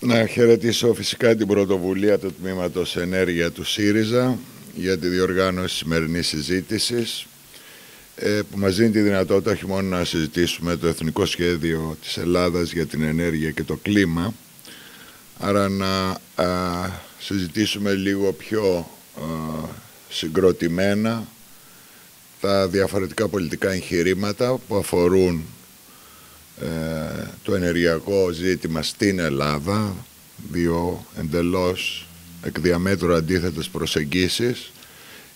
Να χαιρετήσω φυσικά την πρωτοβουλία του Τμήματος Ενέργεια του ΣΥΡΙΖΑ για τη διοργάνωση σημερινής συζήτησης ε, που μας δίνει τη δυνατότητα όχι μόνο να συζητήσουμε το Εθνικό Σχέδιο της Ελλάδας για την ενέργεια και το κλίμα άρα να συζητήσουμε λίγο πιο συγκροτημένα τα διαφορετικά πολιτικά εγχειρήματα που αφορούν ε, το ενεργειακό ζήτημα στην Ελλάδα, δύο εντελώς εκ διαμέτρου αντίθετες προσεγγίσεις,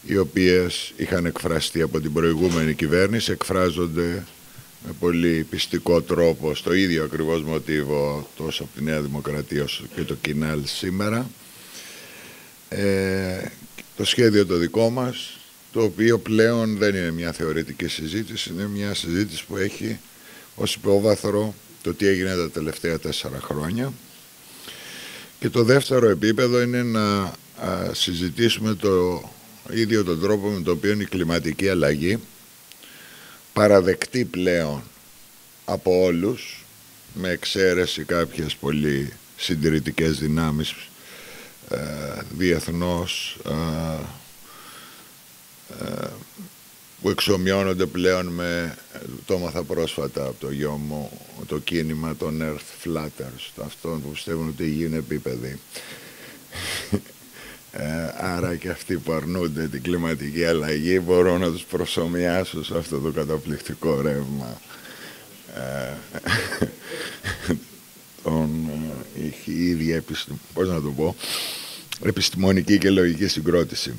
οι οποίες είχαν εκφραστεί από την προηγούμενη κυβέρνηση, εκφράζονται με πολύ πιστικό τρόπο στο ίδιο ακριβώς μοτίβο τόσο από τη Νέα Δημοκρατία όσο και το Κινάλ σήμερα. Ε, το σχέδιο το δικό μας, το οποίο πλέον δεν είναι μια θεωρητική συζήτηση, είναι μια συζήτηση που έχει ως υπόβαθρο το τι έγινε τα τελευταία τέσσερα χρόνια. Και το δεύτερο επίπεδο είναι να συζητήσουμε το ίδιο τον τρόπο με τον οποίο η κλιματική αλλαγή παραδεκτή πλέον από όλους με εξαίρεση κάποιες πολύ συντηρητικές δυνάμεις ε, διεθνώς ε, ε, που εξομοιώνονται πλέον με, το έμαθα πρόσφατα από το γιο μου, το κίνημα των Earth Flatters, αυτών που πιστεύουν ότι η γη είναι επίπεδη. Ε, άρα και αυτοί που αρνούνται την κλιματική αλλαγή μπορώ να τους προσωμιάσω σε αυτό το καταπληκτικό ρεύμα. Ε, τον, ε, η ίδια πώς να το πω, επιστημονική και λογική συγκρότηση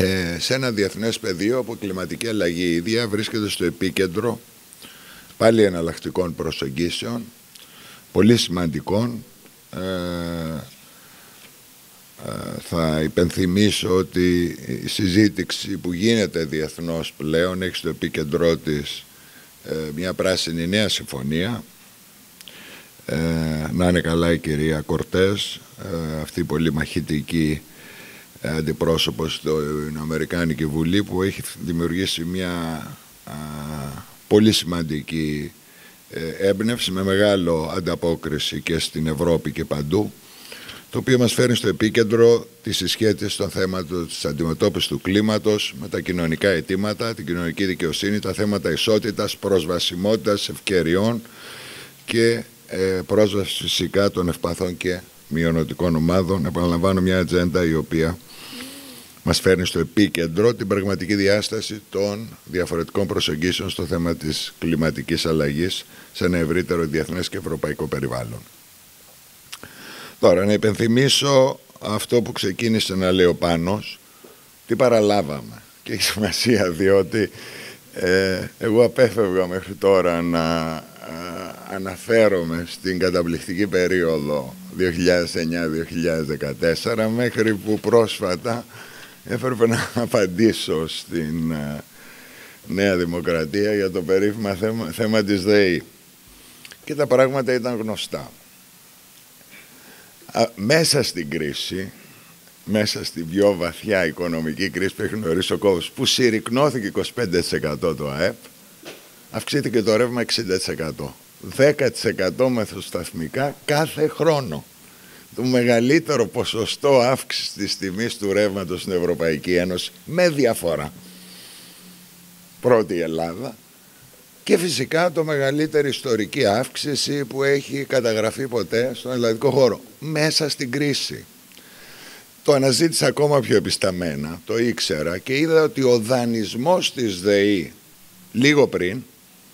ε, σε ένα διεθνές πεδίο όπου η κλιματική αλλαγή η ίδια βρίσκεται στο επίκεντρο πάλι εναλλακτικών προσεγγίσεων, πολύ σημαντικών. Ε, ε, θα υπενθυμίσω ότι η συζήτηση που γίνεται διεθνώς πλέον έχει στο επίκεντρό της ε, μια πράσινη νέα συμφωνία να είναι καλά η κυρία Κορτές αυτή η πολύ μαχητική αντιπρόσωπος στην Αμερικάνικη Βουλή που έχει δημιουργήσει μια πολύ σημαντική ε, έμπνευση με μεγάλο ανταπόκριση και στην Ευρώπη και παντού το οποίο μας φέρνει στο επίκεντρο τη συσχέτιση των θέματων της αντιμετώπισης του κλίματος με τα κοινωνικά αιτήματα, την κοινωνική δικαιοσύνη, τα θέματα ισότητας, προσβασιμότητας, ευκαιριών και ε, πρόσβαση φυσικά των ευπαθών και μειονοτικών ομάδων. Επαναλαμβάνω μια ατζέντα η οποία μας φέρνει στο επίκεντρο την πραγματική διάσταση των διαφορετικών προσεγγίσεων στο θέμα της κλιματικής αλλαγής σε ένα ευρύτερο διεθνές και ευρωπαϊκό περιβάλλον. Τώρα, να υπενθυμίσω αυτό που ξεκίνησε να λέει ο Πάνος, τι παραλάβαμε. Και έχει σημασία διότι ε, εγώ απέφευγα μέχρι τώρα να ε, αναφέρομαι στην καταπληκτική περίοδο 2009-2014 μέχρι που πρόσφατα έπρεπε να απαντήσω στην ε, Νέα Δημοκρατία για το περίφημα θέμα, θέμα της ΔΕΗ. Και τα πράγματα ήταν γνωστά. μέσα στην κρίση, μέσα στη πιο βαθιά οικονομική κρίση που έχει γνωρίσει ο κόβος, που συρρυκνώθηκε 25% το ΑΕΠ, αυξήθηκε το ρεύμα 60%. 10% μεθοσταθμικά κάθε χρόνο το μεγαλύτερο ποσοστό αύξησης της τιμής του ρεύματος στην Ευρωπαϊκή Ένωση με διαφορά. Πρώτη η Ελλάδα και φυσικά το μεγαλύτερη ιστορική αύξηση που έχει καταγραφεί ποτέ στον ελλαδικό χώρο μέσα στην κρίση. Το αναζήτησα ακόμα πιο επισταμένα, το ήξερα και είδα ότι ο δανεισμός της ΔΕΗ λίγο πριν,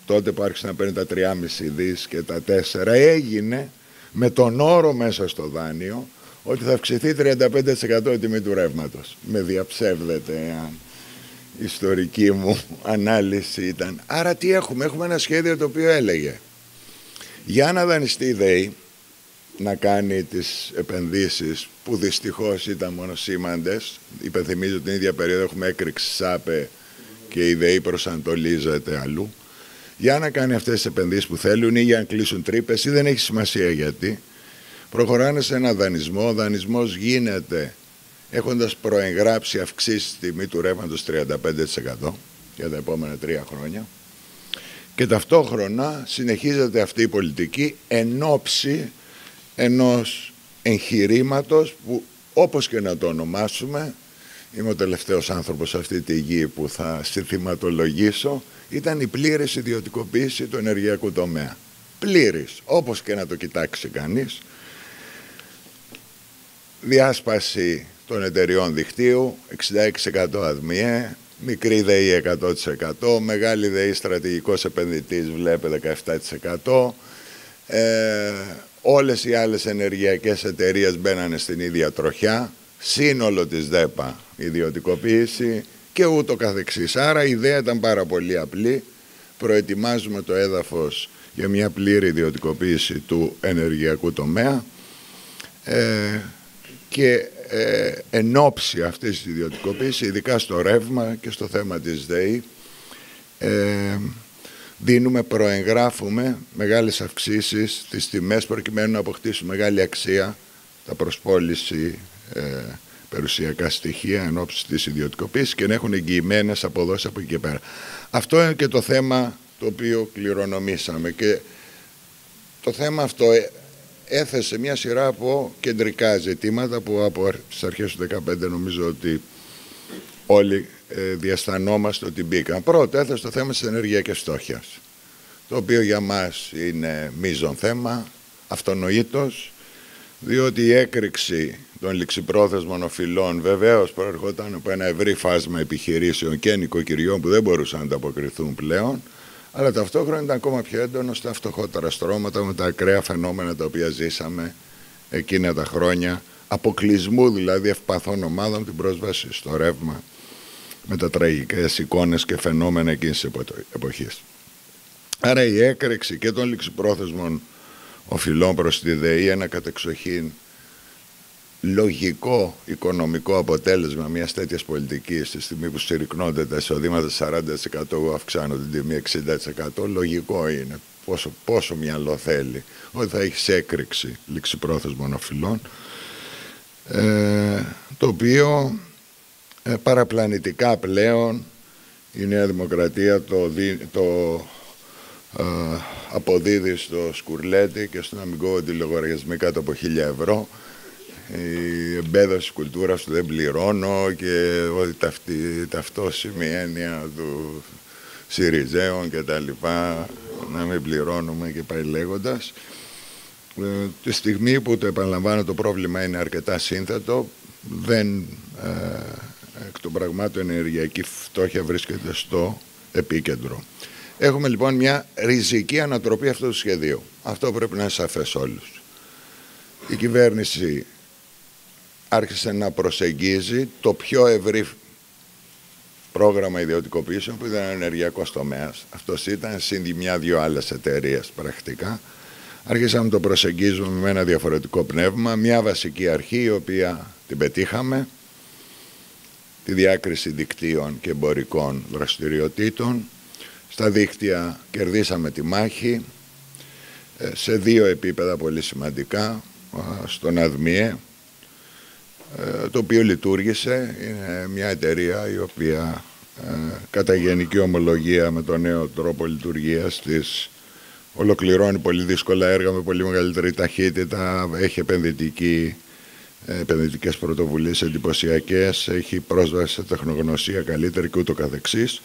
τότε που άρχισε να παίρνει τα 3,5 δις και τα 4, έγινε με τον όρο μέσα στο δάνειο ότι θα αυξηθεί 35% η τιμή του ρεύματος. Με διαψεύδεται αν η ιστορική μου ανάλυση ήταν. Άρα τι έχουμε, έχουμε ένα σχέδιο το οποίο έλεγε για να δανειστεί η ΔΕΗ να κάνει τις επενδύσεις που δυστυχώς ήταν μονοσήμαντες. Υπενθυμίζω την ίδια περίοδο έχουμε έκρηξη ΣΑΠΕ και η ΔΕΗ προσανατολίζεται αλλού για να κάνει αυτές τις επενδύσεις που θέλουν ή για να κλείσουν τρύπες ή δεν έχει σημασία γιατί. Προχωράνε σε ένα δανεισμό, ο δανεισμός γίνεται έχοντας προεγγράψει αυξήσεις τιμή του ρεύματος 35% για τα επόμενα τρία χρόνια και ταυτόχρονα συνεχίζεται αυτή η πολιτική εν ώψη ενός εγχειρήματος που όπως και να το ονομάσουμε είμαι ο τελευταίος άνθρωπος σε αυτή τη γη που θα συνθηματολογήσω ήταν η πλήρης ιδιωτικοποίηση του ενεργειακού τομέα. Πλήρης, όπως και να το κοιτάξει κανείς. Διάσπαση των εταιριών δικτύου, 66% ΑΔΜΙΕ, μικρή ΔΕΗ 100%, μεγάλη ΔΕΗ στρατηγικός επενδυτής βλέπε 17%, ε, όλες οι άλλες ενεργειακές εταιρείες μπαίνανε στην ίδια τροχιά, σύνολο της ΔΕΠΑ ιδιωτικοποίηση και ούτω καθεξής. Άρα η ιδέα ήταν πάρα πολύ απλή, προετοιμάζουμε το έδαφος για μια πλήρη ιδιωτικοποίηση του ενεργειακού τομέα ε, και ε, εν ώψη αυτής της ιδιωτικοποίησης, ειδικά στο ρεύμα και στο θέμα της ΔΕΗ, ε, δίνουμε, προεγγράφουμε μεγάλες αυξήσεις στις τιμές προκειμένου να αποκτήσουν μεγάλη αξία τα προσπόληση ε, περιουσιακά στοιχεία εν ώψη της ιδιωτικοποίησης και να έχουν εγγυημένες αποδόσεις από εκεί και πέρα. Αυτό είναι και το θέμα το οποίο κληρονομήσαμε και το θέμα αυτό ε, έθεσε μια σειρά από κεντρικά ζητήματα που από τις αρχές του 2015 νομίζω ότι όλοι ε, διαστανόμαστε ότι μπήκαν. Πρώτο έθεσε το θέμα της ενεργειακής φτώχειας, το οποίο για μας είναι μείζον θέμα, αυτονοήτως, διότι η έκρηξη των ληξιπρόθεσμων οφειλών βεβαίως προερχόταν από ένα ευρύ φάσμα επιχειρήσεων και νοικοκυριών που δεν μπορούσαν να ανταποκριθούν πλέον, αλλά ταυτόχρονα ήταν ακόμα πιο έντονος στα φτωχότερα στρώματα με τα ακραία φαινόμενα τα οποία ζήσαμε εκείνα τα χρόνια, αποκλεισμού δηλαδή ευπαθών ομάδων την πρόσβαση στο ρεύμα με τα τραγικές εικόνες και φαινόμενα εκείνης της εποχής. Άρα η έκρηξη και των ληξιπρόθεσμων οφειλών προς τη ΔΕΗ ένα κατεξοχήν λογικό οικονομικό αποτέλεσμα μιας τέτοιας πολιτικής στη στιγμή που συρρυκνώνται τα εισοδήματα 40% εγώ αυξάνω την τιμή 60% λογικό είναι. Πόσο, πόσο μυαλό θέλει ότι θα έχει έκρηξη ληξιπρόθεσμων οφειλών ε, το οποίο ε, παραπλανητικά πλέον η Νέα Δημοκρατία το, το ε, αποδίδει στο σκουρλέτι και στον αμυγκό ότι λογαριασμοί κάτω από 1000 ευρώ η εμπέδωση κουλτούρας του δεν πληρώνω και ότι ταυτή, ταυτόσιμη έννοια του Συριζέων και τα λοιπά να μην πληρώνουμε και πάει λέγοντας. Ε, τη στιγμή που το επαναλαμβάνω το πρόβλημα είναι αρκετά σύνθετο δεν ε, εκ των πραγμάτων η ενεργειακή φτώχεια βρίσκεται στο επίκεντρο. Έχουμε λοιπόν μια ριζική ανατροπή αυτού του σχεδίου. Αυτό πρέπει να είναι σαφές όλους. Η κυβέρνηση άρχισε να προσεγγίζει το πιο ευρύ πρόγραμμα ιδιωτικοποίησεων που ήταν ενεργειακό τομέας. Αυτός ήταν συν μια-δυο άλλες εταιρείες πρακτικά. Άρχισαμε να το προσεγγίζουμε με ένα διαφορετικό πνεύμα, μια βασική αρχή η οποία την πετύχαμε, τη διάκριση δικτύων και εμπορικών δραστηριοτήτων. Στα δίκτυα κερδίσαμε τη μάχη ε, σε δύο επίπεδα πολύ σημαντικά, στον ΑΔΜΙΕ, ε, το οποίο λειτουργήσε. Είναι μια εταιρεία η οποία ε, κατά γενική ομολογία με το νέο τρόπο λειτουργίας της ολοκληρώνει πολύ δύσκολα έργα με πολύ μεγαλύτερη ταχύτητα, έχει επενδυτική, ε, επενδυτικές πρωτοβουλίες εντυπωσιακές, έχει πρόσβαση σε τεχνογνωσία καλύτερη και ούτω καθεξής.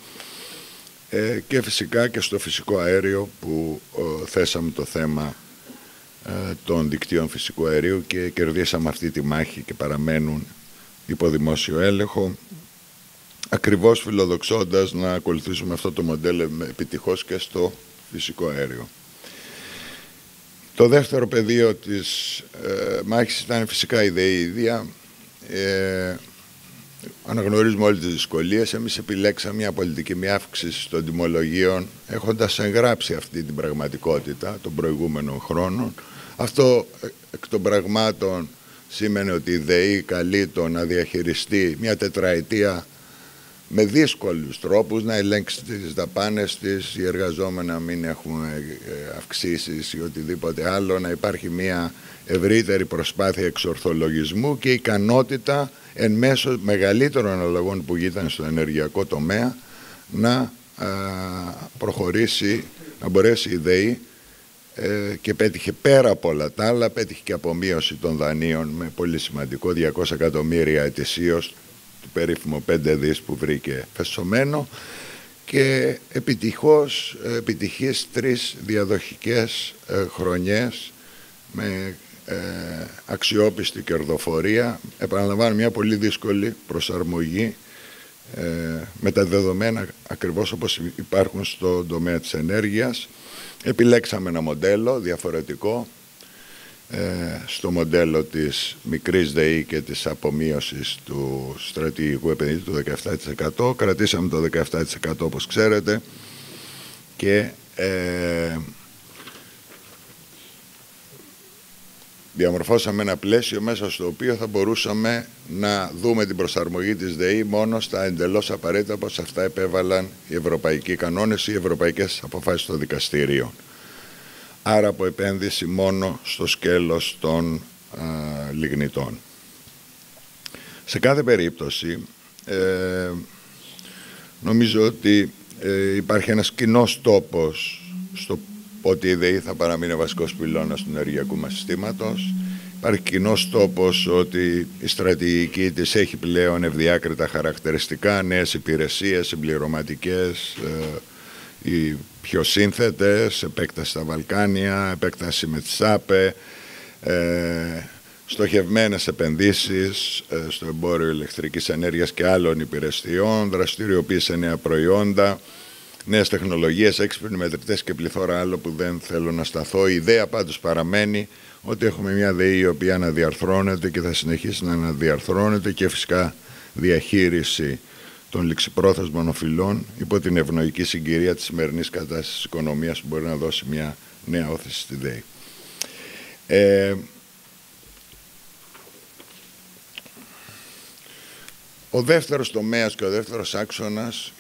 και φυσικά και στο φυσικό αέριο που θέσαμε το θέμα ε, των δικτύων φυσικού αερίου και κερδίσαμε αυτή τη μάχη και παραμένουν υπό δημόσιο έλεγχο ακριβώς φιλοδοξώντας να ακολουθήσουμε αυτό το μοντέλο επιτυχώς και στο φυσικό αέριο. Το δεύτερο πεδίο της ε, μάχης ήταν φυσικά η ΔΕΗ ε, αναγνωρίζουμε όλες τις δυσκολίες. Εμείς επιλέξαμε μια πολιτική μια αύξηση των τιμολογίων έχοντας εγγράψει αυτή την πραγματικότητα των προηγούμενων χρόνων αυτό εκ των πραγμάτων σήμαινε ότι η ΔΕΗ καλεί το να διαχειριστεί μια τετραετία με δύσκολους τρόπους να ελέγξει τις δαπάνες της, οι εργαζόμενοι να μην έχουμε ε, αυξήσεις ή οτιδήποτε άλλο, να υπάρχει μια ευρύτερη προσπάθεια εξορθολογισμού και ικανότητα εν μέσω μεγαλύτερων αλλαγών που γινόταν στο ενεργειακό τομέα να προχωρήσει, να μπορέσει η ΔΕΗ ε, και πέτυχε πέρα από όλα τα άλλα, πέτυχε και απομείωση των δανείων με πολύ σημαντικό 200 εκατομμύρια ετησίως του περίφημο 5 δις που βρήκε φεσωμένο και επιτυχώς, επιτυχής τρεις διαδοχικές ε, χρονιές με ε, αξιόπιστη κερδοφορία. Επαναλαμβάνω μια πολύ δύσκολη προσαρμογή ε, με τα δεδομένα ακριβώς όπως υπάρχουν στο τομέα της ενέργειας. Επιλέξαμε ένα μοντέλο διαφορετικό ε, στο μοντέλο της μικρής ΔΕΗ και της απομείωσης του στρατηγικού επενδύτη του 17%. Κρατήσαμε το 17% όπως ξέρετε και ε, διαμορφώσαμε ένα πλαίσιο μέσα στο οποίο θα μπορούσαμε να δούμε την προσαρμογή της ΔΕΗ μόνο στα εντελώς απαραίτητα όπως αυτά επέβαλαν οι ευρωπαϊκοί κανόνες ή οι ευρωπαϊκές αποφάσεις των δικαστηρίων. Άρα από επένδυση μόνο στο σκέλος των α, λιγνητών. Σε κάθε περίπτωση ε, νομίζω ότι ε, υπάρχει ένας κοινός τόπος στο ότι η ΔΕΗ θα παραμείνει βασικός πυλώνας του ενεργειακού μας συστήματος. Υπάρχει κοινός τόπος ότι η στρατηγική της έχει πλέον ευδιάκριτα χαρακτηριστικά, νέες υπηρεσίες, συμπληρωματικές, ε, οι πιο σύνθετε, επέκταση στα Βαλκάνια, επέκταση με τη ΣΑΠΕ, ε, στοχευμένες επενδύσεις ε, στο εμπόριο ηλεκτρικής ενέργειας και άλλων υπηρεσιών, δραστηριοποίηση σε νέα προϊόντα, νέες τεχνολογίες, έξυπνοι μετρητές και πληθώρα άλλο που δεν θέλω να σταθώ. Η ιδέα πάντως παραμένει ότι έχουμε μια ΔΕΗ η οποία αναδιαρθρώνεται και θα συνεχίσει να αναδιαρθρώνεται και φυσικά διαχείριση των ληξιπρόθεσμων οφειλών υπό την ευνοϊκή συγκυρία της σημερινής κατάστασης της οικονομίας που μπορεί να δώσει μια νέα όθηση στη ΔΕΗ. Ε, ο δεύτερος τομέας και ο δεύτερος άξονας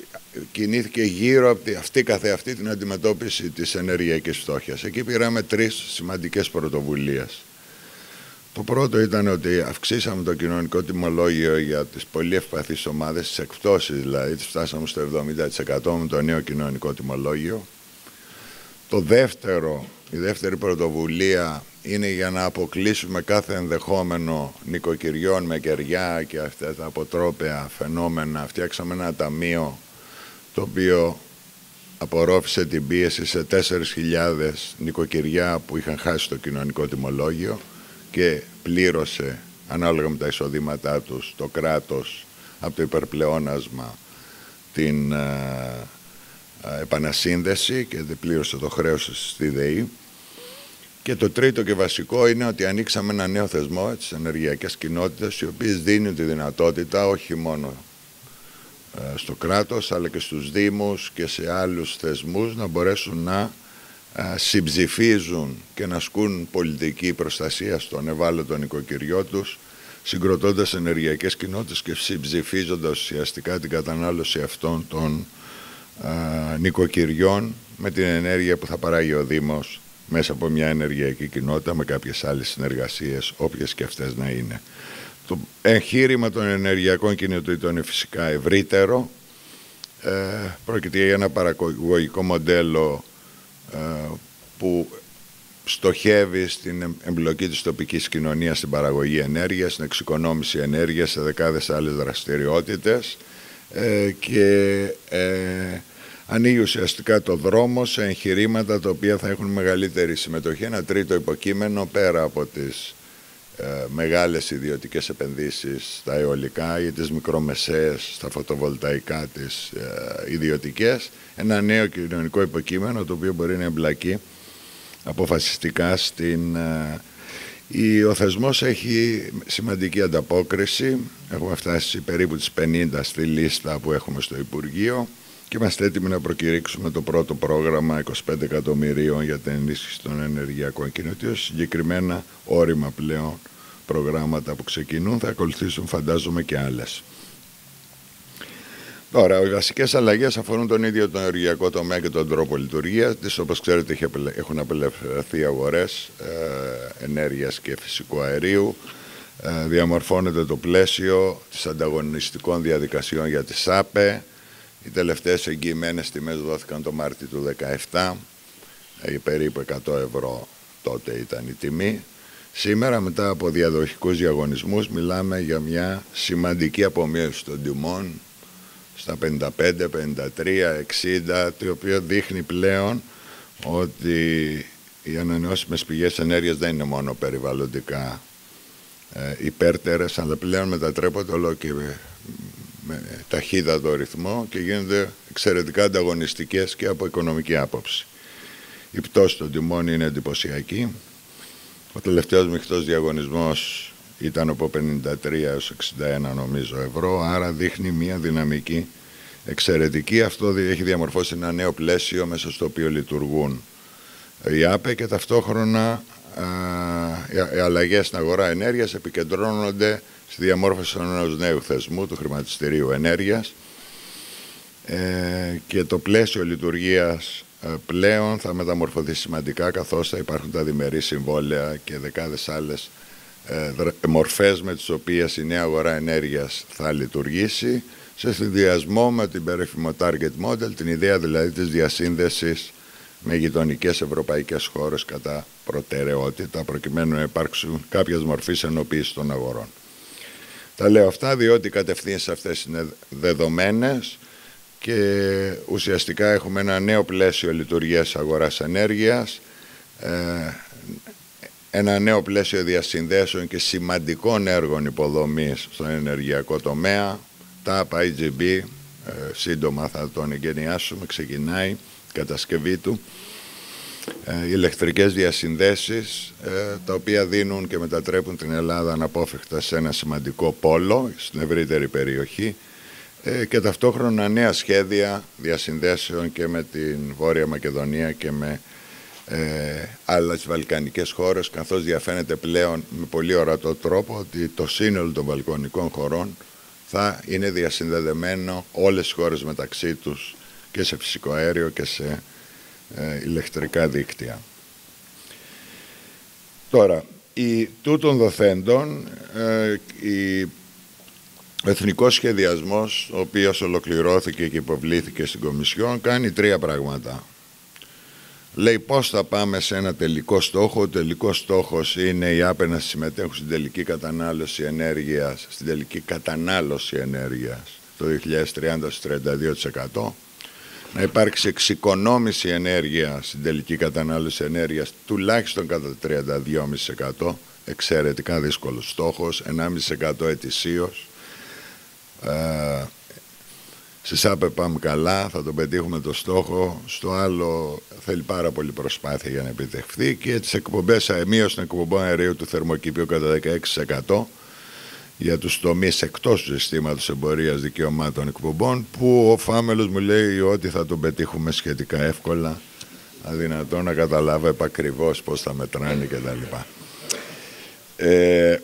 κινήθηκε γύρω από αυτή καθεαυτή την αντιμετώπιση της ενεργειακής φτώχειας. Εκεί πήραμε τρεις σημαντικές πρωτοβουλίες. Το πρώτο ήταν ότι αυξήσαμε το κοινωνικό τιμολόγιο για τις πολύ ευπαθείς ομάδες, τις εκπτώσεις δηλαδή, τις φτάσαμε στο 70% με το νέο κοινωνικό τιμολόγιο. Το δεύτερο, η δεύτερη πρωτοβουλία είναι για να αποκλείσουμε κάθε ενδεχόμενο νοικοκυριών με κεριά και αυτά τα αποτρόπαια φαινόμενα. Φτιάξαμε ένα ταμείο το οποίο απορρόφησε την πίεση σε 4.000 νοικοκυριά που είχαν χάσει το κοινωνικό τιμολόγιο και πλήρωσε ανάλογα με τα εισοδήματά τους το κράτος από το υπερπλεόνασμα την ε, ε, επανασύνδεση και δεν πλήρωσε το χρέος στη ΔΕΗ. Και το τρίτο και βασικό είναι ότι ανοίξαμε ένα νέο θεσμό, τις ενεργειακές κοινότητες, οι οποίες δίνουν τη δυνατότητα όχι μόνο ε, στο κράτος αλλά και στους Δήμους και σε άλλους θεσμούς να μπορέσουν να ε, συμψηφίζουν και να ασκούν πολιτική προστασία στον ευάλωτο νοικοκυριό τους συγκροτώντας ενεργειακές κοινότητες και συμψηφίζοντας ουσιαστικά την κατανάλωση αυτών των α, ε, νοικοκυριών με την ενέργεια που θα παράγει ο Δήμος μέσα από μια ενεργειακή κοινότητα με κάποιες άλλες συνεργασίες, όποιες και αυτές να είναι. Το εγχείρημα των ενεργειακών κινητήτων είναι φυσικά ευρύτερο. Ε, πρόκειται για ένα παραγωγικό μοντέλο ε, που στοχεύει στην εμπλοκή της τοπικής κοινωνίας στην παραγωγή ενέργειας, στην εξοικονόμηση ενέργειας σε δεκάδες άλλες δραστηριότητες ε, και ε, ανοίγει ουσιαστικά το δρόμο σε εγχειρήματα τα οποία θα έχουν μεγαλύτερη συμμετοχή. Ένα τρίτο υποκείμενο πέρα από τις ε, μεγάλες ιδιωτικές επενδύσεις στα αιωλικά ή τις μικρομεσαίες, στα φωτοβολταϊκά τις ε, ιδιωτικές, ένα νέο κοινωνικό υποκείμενο το οποίο μπορεί να εμπλακεί αποφασιστικά στην... Ε, ο θεσμός έχει σημαντική ανταπόκριση, έχουμε φτάσει περίπου τις 50 στη λίστα που έχουμε στο Υπουργείο και είμαστε έτοιμοι να προκηρύξουμε το πρώτο πρόγραμμα 25 εκατομμυρίων για την ενίσχυση των ενεργειακών κοινοτήτων. Συγκεκριμένα όρημα πλέον προγράμματα που ξεκινούν, θα ακολουθήσουν φαντάζομαι και άλλες. Τώρα, οι βασικές αλλαγές αφορούν τον ίδιο τον ενεργειακό τομέα και τον τρόπο λειτουργίας της. Όπως ξέρετε, έχουν απελευθερωθεί αγορές ε, ενέργειας και φυσικού αερίου. Ε, διαμορφώνεται το πλαίσιο της ανταγωνιστικών διαδικασιών για τη ΣΑΠΕ. Οι τελευταίες εγγυημένες τιμές δόθηκαν το Μάρτιο του 2017. ε, περίπου 100 ευρώ τότε ήταν η τιμή. Σήμερα μετά από διαδοχικούς διαγωνισμούς μιλάμε για μια σημαντική απομείωση των τιμών στα 55, 53, 60, το οποίο δείχνει πλέον ότι οι ανανεώσιμες πηγές ενέργειας δεν είναι μόνο περιβαλλοντικά ε, υπέρτερες, αλλά πλέον μετατρέπονται όλο και με ταχύτατο ρυθμό και γίνονται εξαιρετικά ανταγωνιστικές και από οικονομική άποψη. Η πτώση των τιμών είναι εντυπωσιακή. Ο τελευταίος μειχτός διαγωνισμός ήταν από 53 έως 61 νομίζω ευρώ, άρα δείχνει μια δυναμική εξαιρετική. Αυτό έχει διαμορφώσει ένα νέο πλαίσιο μέσα στο οποίο λειτουργούν οι ΑΠΕ και ταυτόχρονα οι αλλαγές στην αγορά ενέργειας επικεντρώνονται στη διαμόρφωση ενός νέου θεσμού, του χρηματιστηρίου ενέργειας. Ε, και το πλαίσιο λειτουργίας ε, πλέον θα μεταμορφωθεί σημαντικά καθώς θα υπάρχουν τα διμερείς συμβόλαια και δεκάδες άλλες ε, μορφές με τις οποίες η νέα αγορά ενέργειας θα λειτουργήσει σε συνδυασμό με την περίφημο target model, την ιδέα δηλαδή της διασύνδεσης με γειτονικές ευρωπαϊκές χώρες κατά προτεραιότητα προκειμένου να υπάρξουν κάποιες μορφής ενοποίησης των αγορών. Τα λέω αυτά διότι οι κατευθύνσεις αυτές είναι δεδομένες και ουσιαστικά έχουμε ένα νέο πλαίσιο λειτουργίας αγοράς ενέργειας, ε, ένα νέο πλαίσιο διασυνδέσεων και σημαντικών έργων υποδομής στον ενεργειακό τομέα. Τα IGB, ε, σύντομα θα τον εγκαινιάσουμε, ξεκινάει η κατασκευή του. Ε, ηλεκτρικές διασυνδέσεις, τα οποία δίνουν και μετατρέπουν την Ελλάδα αναπόφευκτα σε ένα σημαντικό πόλο στην ευρύτερη περιοχή ε, και ταυτόχρονα νέα σχέδια διασυνδέσεων και με την Βόρεια Μακεδονία και με ε, άλλες βαλκανικές χώρες καθώς διαφαίνεται πλέον με πολύ ορατό τρόπο ότι το σύνολο των βαλκανικών χωρών θα είναι διασυνδεδεμένο όλες οι χώρες μεταξύ τους και σε φυσικό αέριο και σε ε, ηλεκτρικά δίκτυα. Τώρα, η, τούτων δοθέντων, ε, η ο εθνικός σχεδιασμός, ο οποίος ολοκληρώθηκε και υποβλήθηκε στην Κομισιόν, κάνει τρία πράγματα. Λέει πώς θα πάμε σε ένα τελικό στόχο. Ο τελικός στόχος είναι οι άπε να συμμετέχουν στην τελική κατανάλωση ενέργειας, στην τελική κατανάλωση ενέργειας το 2030 32%. Να υπάρξει εξοικονόμηση ενέργειας στην τελική κατανάλωση ενέργειας τουλάχιστον κατά 32,5%. Εξαιρετικά δύσκολος στόχος, 1,5% ετησίως ε, σε ΣΑΠΕ πάμε καλά, θα τον πετύχουμε το στόχο. Στο άλλο θέλει πάρα πολύ προσπάθεια για να επιτευχθεί και τις εκπομπές αεμίως των εκπομπών αερίου του θερμοκηπίου κατά 16% για τους τομείς εκτός του συστήματος εμπορίας δικαιωμάτων εκπομπών που ο Φάμελος μου λέει ότι θα τον πετύχουμε σχετικά εύκολα αδυνατό να καταλάβω επακριβώς πώς θα μετράνε κτλ. Ε,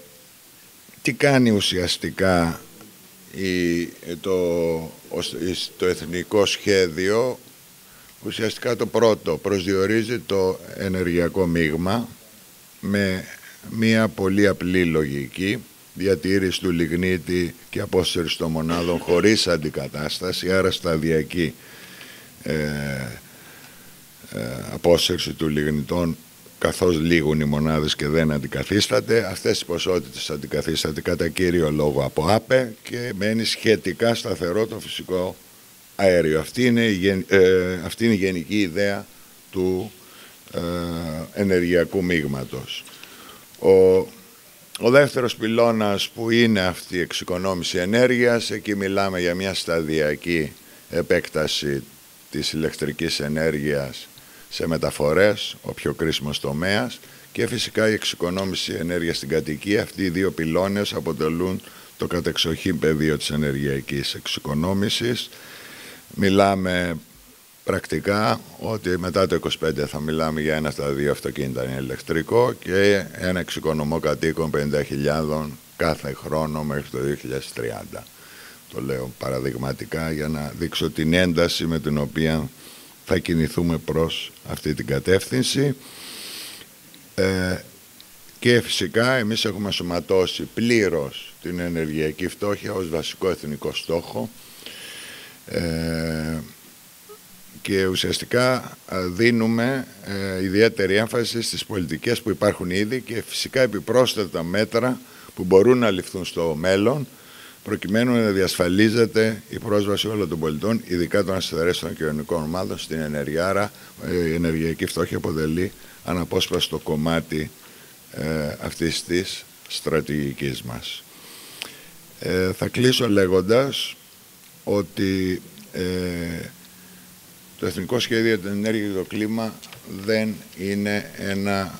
τι κάνει ουσιαστικά η, το, το εθνικό σχέδιο; Ουσιαστικά το πρώτο προσδιορίζει το ενεργειακό μείγμα με μία πολύ απλή λογική διατήρηση του λιγνίτη και απόσυρση των μονάδων χωρίς αντικατάσταση, άρα σταδιακή ε, ε, απόσυρση του λιγνητών καθώς λήγουν οι μονάδες και δεν αντικαθίσταται. Αυτές οι ποσότητες αντικαθίσταται κατά κύριο λόγο από ΑΠΕ και μένει σχετικά σταθερό το φυσικό αέριο. Αυτή είναι η, ε, αυτή είναι η γενική ιδέα του ε, ενεργειακού μείγματος. Ο, ο δεύτερος πυλώνας που είναι αυτή η εξοικονόμηση ενέργειας, εκεί μιλάμε για μια σταδιακή επέκταση της ηλεκτρικής ενέργειας σε μεταφορές, ο πιο κρίσιμος τομέας και φυσικά η εξοικονόμηση ενέργειας στην κατοικία. Αυτοί οι δύο πυλώνες αποτελούν το κατεξοχήν πεδίο της ενεργειακής εξοικονόμησης. Μιλάμε πρακτικά ότι μετά το 25 θα μιλάμε για ένα στα δύο αυτοκίνητα είναι ηλεκτρικό και ένα εξοικονομώ κατοίκων 50.000 κάθε χρόνο μέχρι το 2030. Το λέω παραδειγματικά για να δείξω την ένταση με την οποία θα κινηθούμε προς αυτή την κατεύθυνση ε, και φυσικά εμείς έχουμε σωματώσει πλήρως την ενεργειακή φτώχεια ως βασικό εθνικό στόχο ε, και ουσιαστικά δίνουμε ε, ιδιαίτερη έμφαση στις πολιτικές που υπάρχουν ήδη και φυσικά επιπρόσθετα μέτρα που μπορούν να ληφθούν στο μέλλον προκειμένου να διασφαλίζεται η πρόσβαση όλων των πολιτών, ειδικά των ασυνδερέσεων κοινωνικών ομάδων στην ενέργεια. Άρα η ενεργειακή φτώχεια αποτελεί αναπόσπαστο κομμάτι ε, αυτής της στρατηγικής μας. Ε, θα κλείσω λέγοντας ότι ε, το Εθνικό Σχέδιο για την Ενέργεια και το Κλίμα δεν είναι ένα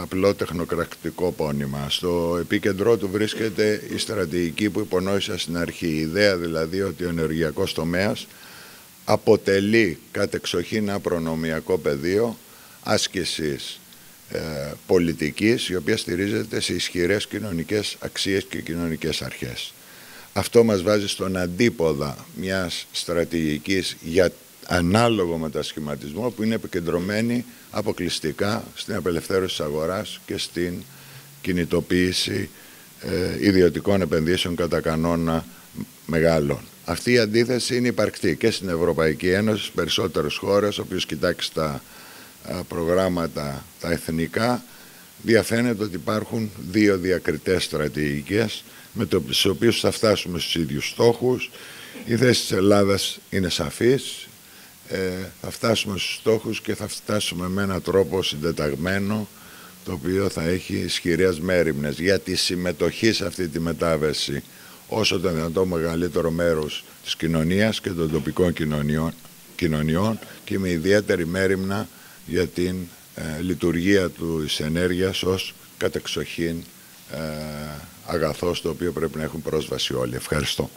απλό τεχνοκρατικό πόνημα. Στο επίκεντρό του βρίσκεται η στρατηγική που υπονόησα στην αρχή. Η ιδέα δηλαδή ότι ο ενεργειακός τομέας αποτελεί κατεξοχήν ένα προνομιακό πεδίο άσκησης ε, πολιτικής η οποία στηρίζεται σε ισχυρές κοινωνικές αξίες και κοινωνικές αρχές. Αυτό μας βάζει στον αντίποδα μιας στρατηγικής για ανάλογο μετασχηματισμό που είναι επικεντρωμένη αποκλειστικά στην απελευθέρωση της αγοράς και στην κινητοποίηση ε, ιδιωτικών επενδύσεων κατά κανόνα μεγάλων. Αυτή η αντίθεση είναι υπαρκτή και στην Ευρωπαϊκή Ένωση, στις περισσότερες χώρες, όποιος κοιτάξει τα προγράμματα τα εθνικά, διαφαίνεται ότι υπάρχουν δύο διακριτές στρατηγικές με τις οποίες θα φτάσουμε στους ίδιους στόχους. Η θέση της Ελλάδας είναι σαφής, ε, θα φτάσουμε στους στόχους και θα φτάσουμε με έναν τρόπο συντεταγμένο το οποίο θα έχει ισχυρές μέρημνες για τη συμμετοχή σε αυτή τη μετάβαση όσο το δυνατό μεγαλύτερο μέρος της κοινωνίας και των τοπικών κοινωνιών, κοινωνιών και με ιδιαίτερη μέρημνα για την ε, λειτουργία του ενέργειας ως κατεξοχήν ε, αγαθός στο οποίο πρέπει να έχουν πρόσβαση όλοι. Ευχαριστώ.